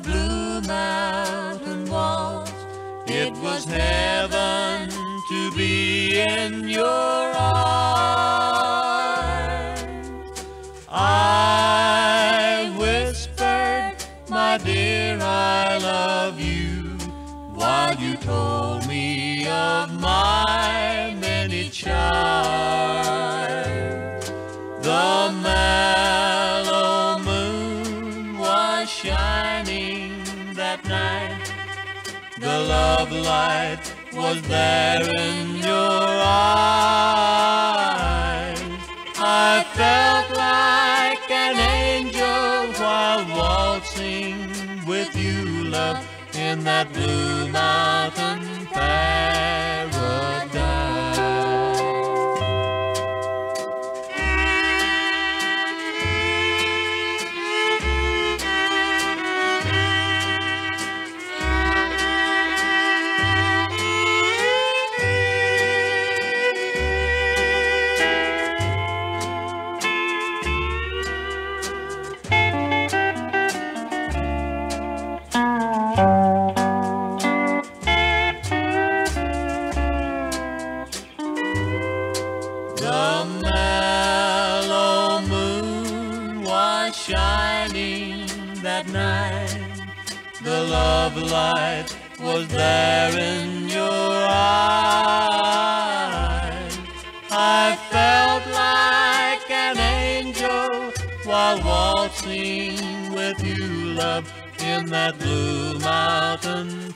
blue mountain waltz. It was heaven to be in your arms. I whispered, my dear, I love you, while you told me of my many charms. Night. The love light was there in your eyes. I felt like an angel while waltzing with you, love, in that blue mountain shining that night. The love light was there in your eyes. I felt like an angel while waltzing with you, love, in that blue mountain